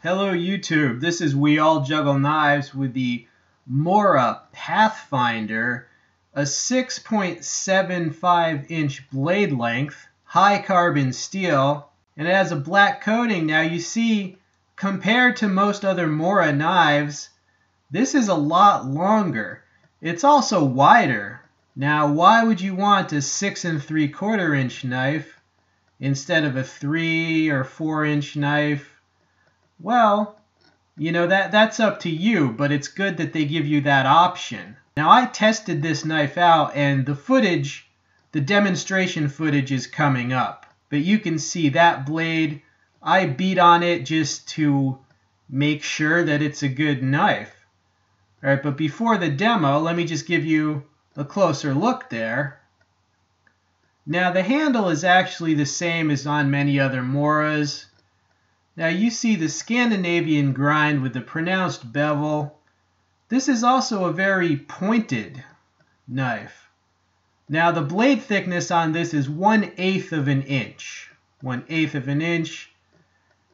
Hello YouTube, this is We All Juggle Knives with the Mora Pathfinder, a 6.75 inch blade length, high carbon steel, and it has a black coating. Now you see, compared to most other Mora knives, this is a lot longer. It's also wider. Now why would you want a 6 and 3 quarter inch knife instead of a 3 or 4 inch knife? Well, you know that that's up to you, but it's good that they give you that option. Now I tested this knife out and the footage, the demonstration footage is coming up. But you can see that blade, I beat on it just to make sure that it's a good knife. All right, but before the demo, let me just give you a closer look there. Now the handle is actually the same as on many other Moras. Now you see the Scandinavian grind with the pronounced bevel. This is also a very pointed knife. Now the blade thickness on this is 1 eighth of an inch. 1 eighth of an inch.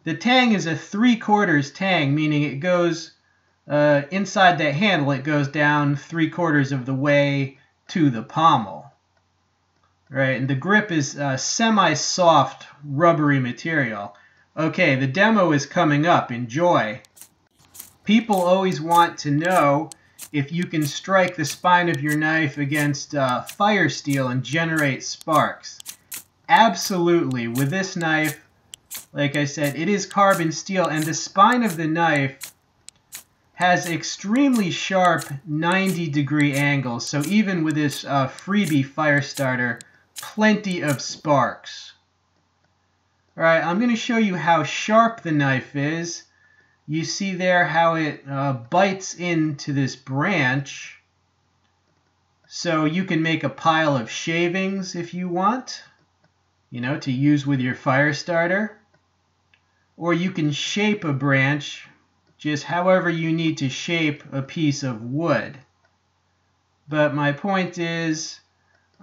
The tang is a 3 quarters tang, meaning it goes uh, inside that handle, it goes down 3 quarters of the way to the pommel. Right, and the grip is uh, semi-soft rubbery material. Okay, the demo is coming up. Enjoy. People always want to know if you can strike the spine of your knife against uh, fire steel and generate sparks. Absolutely. With this knife, like I said, it is carbon steel, and the spine of the knife has extremely sharp 90 degree angles. So even with this uh, freebie fire starter, plenty of sparks. Alright, I'm going to show you how sharp the knife is. You see there how it uh, bites into this branch. So you can make a pile of shavings if you want, you know, to use with your fire starter. Or you can shape a branch just however you need to shape a piece of wood. But my point is,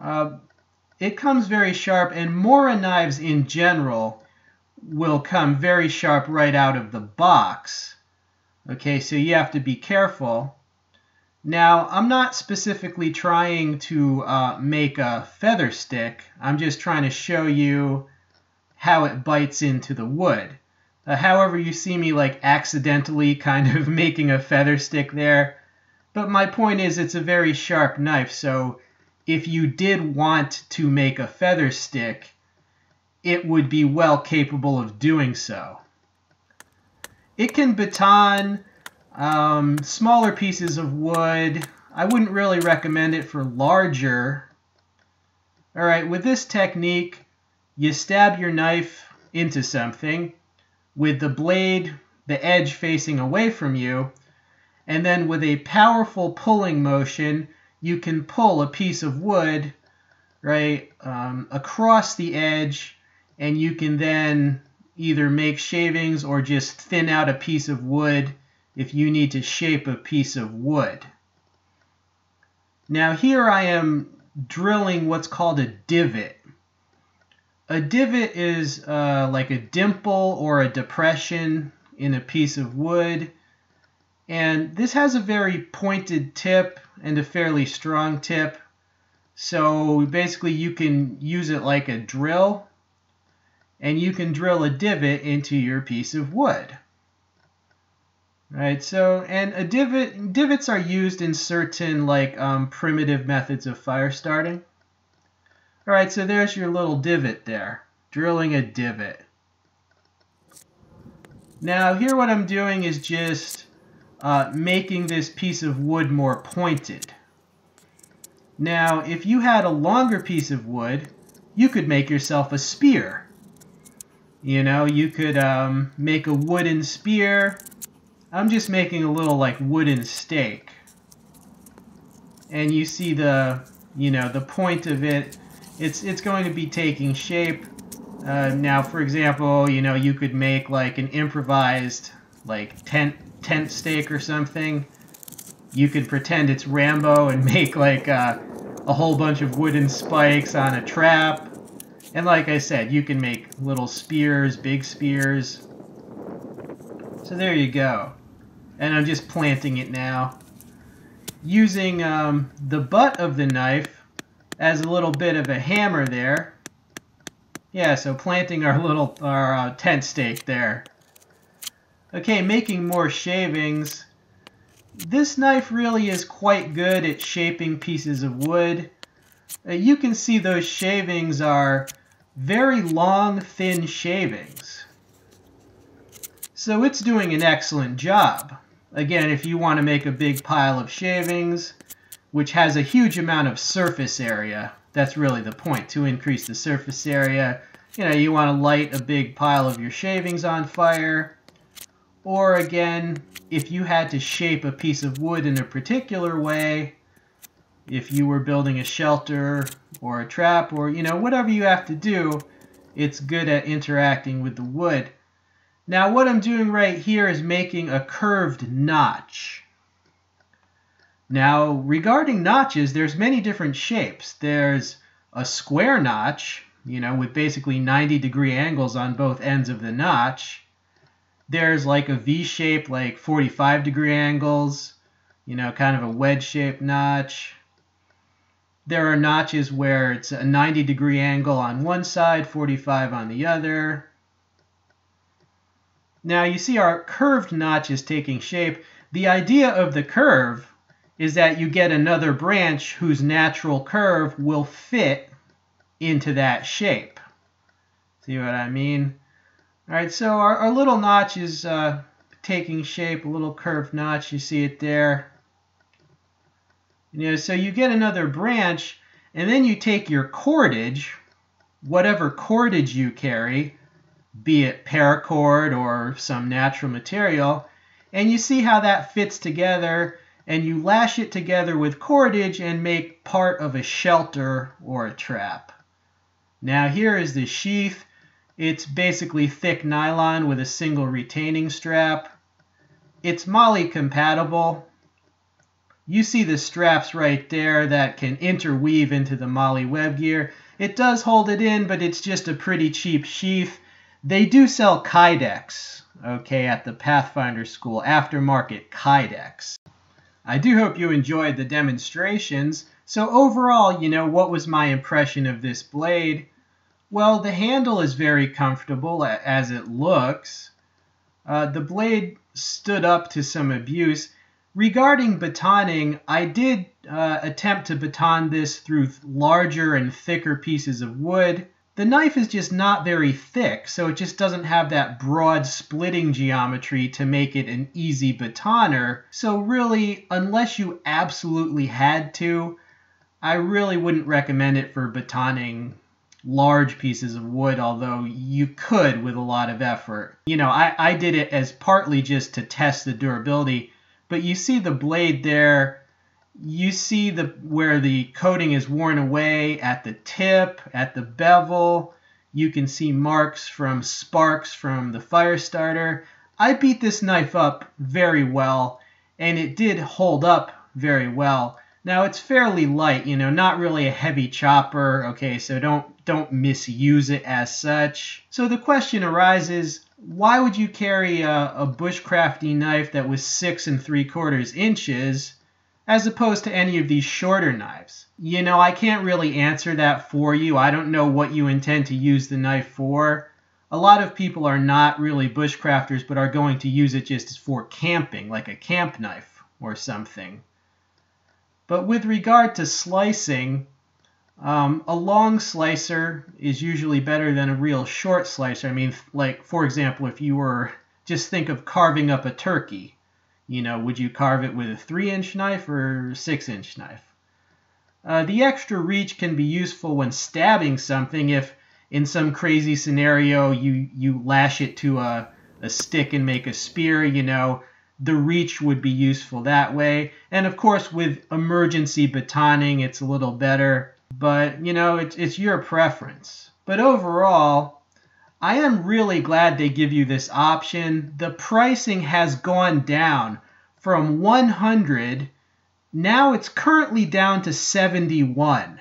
uh, it comes very sharp, and Mora knives in general will come very sharp right out of the box. Okay, so you have to be careful. Now, I'm not specifically trying to uh, make a feather stick. I'm just trying to show you how it bites into the wood. Uh, however, you see me like accidentally kind of making a feather stick there. But my point is it's a very sharp knife, so if you did want to make a feather stick, it would be well capable of doing so. It can baton um, smaller pieces of wood. I wouldn't really recommend it for larger. All right, with this technique, you stab your knife into something with the blade, the edge facing away from you, and then with a powerful pulling motion, you can pull a piece of wood right um, across the edge and you can then either make shavings or just thin out a piece of wood if you need to shape a piece of wood. Now here I am drilling what's called a divot. A divot is uh, like a dimple or a depression in a piece of wood. And this has a very pointed tip and a fairly strong tip. So basically you can use it like a drill and you can drill a divot into your piece of wood. Right, so, and a divot, divots are used in certain like um, primitive methods of fire starting. All right, so there's your little divot there, drilling a divot. Now here what I'm doing is just uh, making this piece of wood more pointed. Now if you had a longer piece of wood, you could make yourself a spear. You know, you could um, make a wooden spear. I'm just making a little like wooden stake. And you see the, you know, the point of it. It's, it's going to be taking shape. Uh, now, for example, you know, you could make like an improvised like tent tent stake or something. You could pretend it's Rambo and make like uh, a whole bunch of wooden spikes on a trap and like I said, you can make little spears, big spears. So there you go. And I'm just planting it now. Using um, the butt of the knife as a little bit of a hammer there. Yeah, so planting our little our uh, tent stake there. Okay, making more shavings. This knife really is quite good at shaping pieces of wood. Uh, you can see those shavings are very long, thin shavings. So it's doing an excellent job. Again, if you want to make a big pile of shavings, which has a huge amount of surface area, that's really the point, to increase the surface area. You know, you want to light a big pile of your shavings on fire. Or again, if you had to shape a piece of wood in a particular way, if you were building a shelter or a trap or, you know, whatever you have to do, it's good at interacting with the wood. Now what I'm doing right here is making a curved notch. Now regarding notches, there's many different shapes. There's a square notch, you know, with basically 90 degree angles on both ends of the notch. There's like a V shape, like 45 degree angles, you know, kind of a wedge shaped notch. There are notches where it's a 90 degree angle on one side, 45 on the other. Now you see our curved notch is taking shape. The idea of the curve is that you get another branch whose natural curve will fit into that shape. See what I mean? All right, so our, our little notch is uh, taking shape, a little curved notch. You see it there. You know, so you get another branch, and then you take your cordage, whatever cordage you carry, be it paracord or some natural material, and you see how that fits together, and you lash it together with cordage and make part of a shelter or a trap. Now here is the sheath. It's basically thick nylon with a single retaining strap. It's MOLLE compatible, you see the straps right there that can interweave into the MOLLE web gear. It does hold it in, but it's just a pretty cheap sheath. They do sell Kydex, okay, at the Pathfinder School, aftermarket Kydex. I do hope you enjoyed the demonstrations. So overall, you know, what was my impression of this blade? Well, the handle is very comfortable as it looks. Uh, the blade stood up to some abuse. Regarding batoning, I did uh, attempt to baton this through larger and thicker pieces of wood. The knife is just not very thick, so it just doesn't have that broad splitting geometry to make it an easy batoner. So really, unless you absolutely had to, I really wouldn't recommend it for batoning large pieces of wood, although you could with a lot of effort. You know, I, I did it as partly just to test the durability but you see the blade there. You see the where the coating is worn away at the tip, at the bevel. You can see marks from sparks from the fire starter. I beat this knife up very well, and it did hold up very well. Now it's fairly light, you know, not really a heavy chopper. Okay, so don't don't misuse it as such. So the question arises, why would you carry a, a bushcrafty knife that was six and three quarters inches as opposed to any of these shorter knives? You know, I can't really answer that for you. I don't know what you intend to use the knife for. A lot of people are not really bushcrafters, but are going to use it just for camping, like a camp knife or something. But with regard to slicing, um, a long slicer is usually better than a real short slicer. I mean, like, for example, if you were just think of carving up a turkey, you know, would you carve it with a three inch knife or six inch knife? Uh, the extra reach can be useful when stabbing something if in some crazy scenario you, you lash it to a, a stick and make a spear, you know, the reach would be useful that way. And of course, with emergency batoning, it's a little better but you know, it's it's your preference. But overall, I am really glad they give you this option. The pricing has gone down from 100 now it's currently down to 71.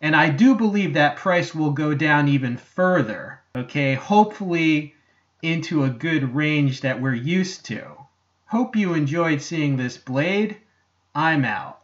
And I do believe that price will go down even further. Okay, hopefully into a good range that we're used to. Hope you enjoyed seeing this blade. I'm out.